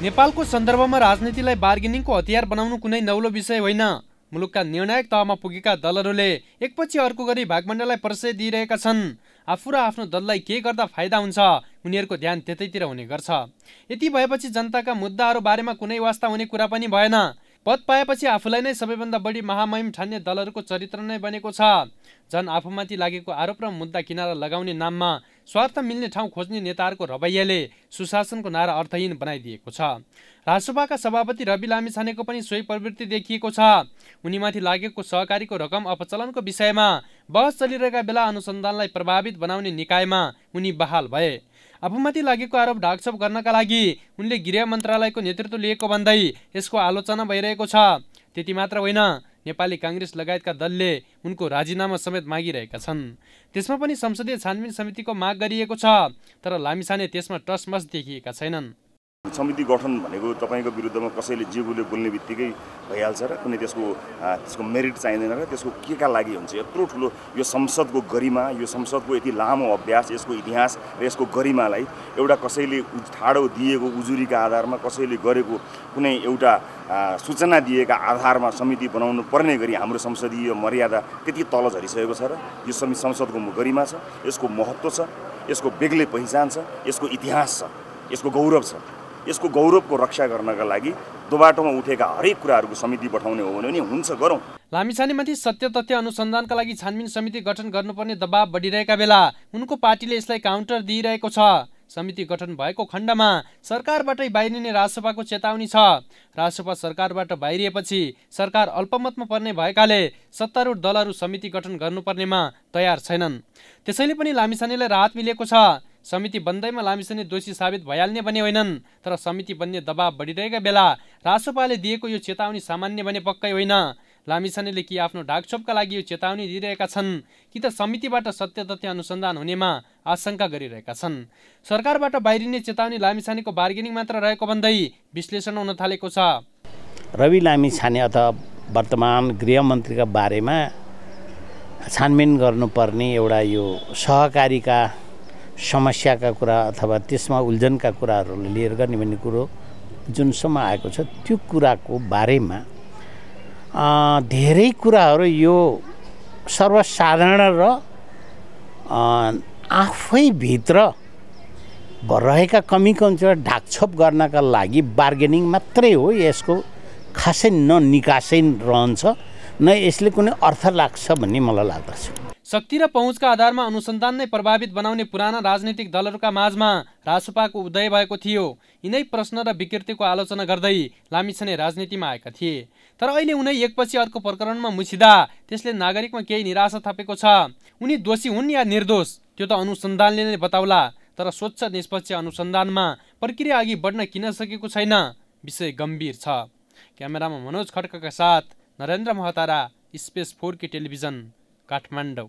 नेपालको सन्दर्भमा राजनीतिलाई बार्गेनिङको हतियार बनाउनु कुनै नौलो विषय होइन। मुलुकका निर्णायक तहमा पुगेका दलहरूले एकपछि अर्को गरी भागमण्डललाई परिचय दिइरहेका छन्। आफू र आफ्नो दललाई के गर्दा फाइदा हुन्छ उनीहरूको ध्यान त्यतैतिर हुने गर्छ। यति भएपछि जनताका मुद्दाहरू बारेमा कुनै वास्ता हुने कुरा पनि भएन। पद पाएपछि आफूलाई नै सबैभन्दा बढी महामहिम ठान्ने दलहरूको चरित्र नै बनेको छ। झन् आफूमाथि लागेको आरोप र मुद्दा किनारा लगाउने नाममा स्वार्थ मिल्ने ठाउँ खोज्ने नेताहरूको रवैयाले सुशासनको नारा अर्थहीन बनाइदिएको छ। राजसभाका सभापति रवि लामिछानेको पनि सोही प्रवृत्ति देखिएको छ। उनीमाथि लागेको सहकारीको रकम अपचलनको विषयमा बहस चलिरहेका बेला अनुसन्धानलाई प्रभावित बनाउने निकायमा उनी बहाल भए। आफूमाथि लागेको आरोप ढाकछोप गर्नका लागि उनले गृह मन्त्रालयको नेतृत्व लिएको भन्दै यसको आलोचना भइरहेको छ। त्यति मात्र होइन नेपाली काङ्ग्रेस लगायतका दलले उनको राजीनामा समेत मागिरहेका छन्। त्यसमा पनि संसदीय छानबिन समितिको माग गरिएको छ तर लामिछाने त्यसमा टसमस देखिएका छैनन्। समिति गठन भनेको तपाईँको विरुद्धमा कसैले जिगुले बोल्ने बित्तिकै भइहाल्छ र कुनै त्यसको त्यसको मेरिट चाहिँदैन र त्यसको के का लागि हुन्छ? यत्रो ठुलो यो संसदको गरिमा यो संसदको यति लामो अभ्यास यसको इतिहास र यसको गरिमालाई एउटा कसैले ठाडो दिएको उजुरीका आधारमा कसैले गरेको कुनै एउटा सूचना दिएका आधारमा समिति बनाउनु पर्ने गरी हाम्रो संसदीय मर्यादा त्यति तल झरिसकेको छ र यो समिति संसदको गरिमा छ यसको महत्त्व छ यसको बेग्लै पहिचान छ यसको इतिहास छ यसको गौरव छ। यसको गौरवको रक्षा गर्नका लागि दोबाटोमा उठेका हरेक कुराहरूको समिति पठाउने हो भने हुन्छ गरौँ। लामिछानेमाथि सत्य तथ्य अनुसन्धानका लागि छानबिन समिति गठन गर्नुपर्ने दबाव बढिरहेका बेला उनको पार्टीले यसलाई काउन्टर दिइरहेको छ। समिति गठन भएको खण्डमा सरकारबाटै बाहिरिने राजसभाको चेतावनी छ। राजसभा सरकारबाट बाहिरिएपछि सरकार अल्पमतमा पर्ने भएकाले सत्तारूढ दलहरू समिति गठन गर्नुपर्नेमा तयार छैनन्। त्यसैले पनि लामिछानेलाई राहत मिलेको छ। समिति बन्दैमा लामिछाने दोषी साबित भइहाल्ने भने होइनन् तर समिति बन्ने दबाव बढिरहेका बेला राजसभाले दिएको यो चेतावनी सामान्य भने पक्कै होइन। लामिछानेले कि आफ्नो ढाकछोपका लागि यो चेतावनी दिइरहेका छन् कि त समितिबाट सत्य तथ्य अनुसन्धान हुनेमा आशंका गरिरहेका छन्। सरकारबाट बाहिरिने चेतावनी लामिछानेको बार्गेनिङ मात्र रहेको भन्दै विश्लेषण हुन थालेको छ। रवि लामिछाने अथवा वर्तमान गृहमन्त्रीका बारेमा छानबिन गर्नुपर्ने एउटा यो सहकारीका समस्याका कुरा अथवा त्यसमा उल्झनका कुराहरू लिएर गर्ने भन्ने कुरो जुनसम्म आएको छ त्यो कुराको बारेमा धेरै कुराहरू यो सर्वसाधारण र आफैभित्र रहेका कमी कमजोर ढाकछोप गर्नका लागि बार्गेनिङ मात्रै हो यसको खासै न निकासै रहन्छ न यसले कुनै अर्थ लाग्छ भन्ने मलाई लाग्दछ। शक्ति र पहुँचका आधारमा अनुसन्धान नै प्रभावित बनाउने पुराना राजनीतिक दलहरूका माझमा रासपाको उदय भएको थियो। यिनै प्रश्न र विकृतिको आलोचना गर्दै लामिछाने राजनीतिमा आएका थिए। तर अहिले उनै एकपछि अर्को प्रकरणमा मुछिँदा त्यसले नागरिकमा केही निराशा थपेको छ। उनी दोषी हुन् या निर्दोष त्यो त अनुसन्धानले नै बताउला तर स्वच्छ निष्पक्ष अनुसन्धानमा प्रक्रिया अघि बढ्न किन सकेको छैन विषय गम्भीर छ। क्यामेरामा मनोज खड्काका साथ Narendra Mahatara space four K television. Kathmandu.